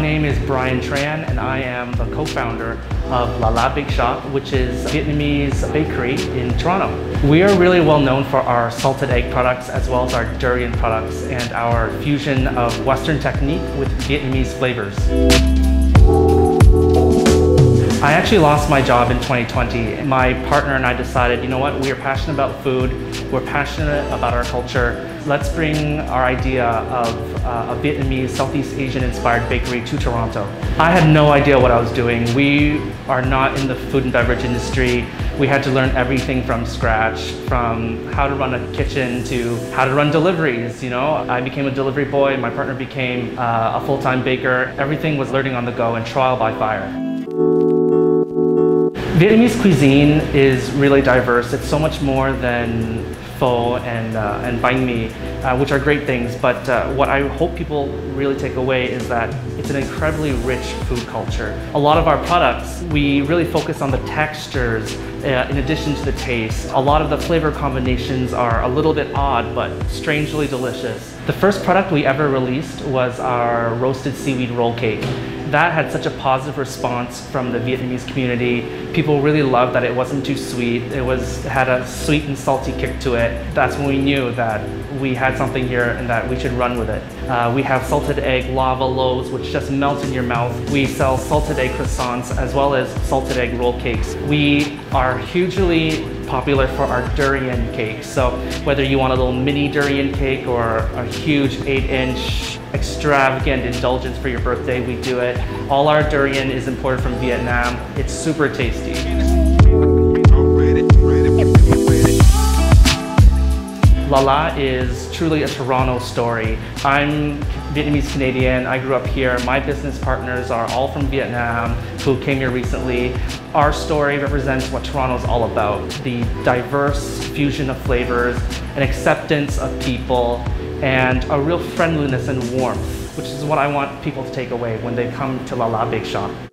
My name is Brian Tran and I am the co-founder of La La Bake Shop, which is Vietnamese bakery in Toronto. We are really well known for our salted egg products as well as our durian products and our fusion of Western technique with Vietnamese flavors. I actually lost my job in 2020. My partner and I decided, you know what, we are passionate about food, we're passionate about our culture. Let's bring our idea of uh, a Vietnamese, Southeast Asian inspired bakery to Toronto. I had no idea what I was doing. We are not in the food and beverage industry. We had to learn everything from scratch, from how to run a kitchen to how to run deliveries. You know, I became a delivery boy, my partner became uh, a full-time baker. Everything was learning on the go and trial by fire. Vietnamese cuisine is really diverse. It's so much more than pho and, uh, and banh mi, uh, which are great things. But uh, what I hope people really take away is that it's an incredibly rich food culture. A lot of our products, we really focus on the textures uh, in addition to the taste. A lot of the flavor combinations are a little bit odd, but strangely delicious. The first product we ever released was our roasted seaweed roll cake that had such a positive response from the Vietnamese community. People really loved that it wasn't too sweet. It was had a sweet and salty kick to it. That's when we knew that we had something here and that we should run with it. Uh, we have salted egg lava loaves, which just melt in your mouth. We sell salted egg croissants as well as salted egg roll cakes. We are hugely popular for our durian cakes. So whether you want a little mini durian cake or a huge eight inch extravagant indulgence for your birthday, we do it. All our durian is imported from Vietnam. It's super tasty. Lala is truly a Toronto story. I'm Vietnamese Canadian. I grew up here. My business partners are all from Vietnam who came here recently. Our story represents what Toronto is all about. The diverse fusion of flavors, an acceptance of people, and a real friendliness and warmth, which is what I want people to take away when they come to La La Bake Shop.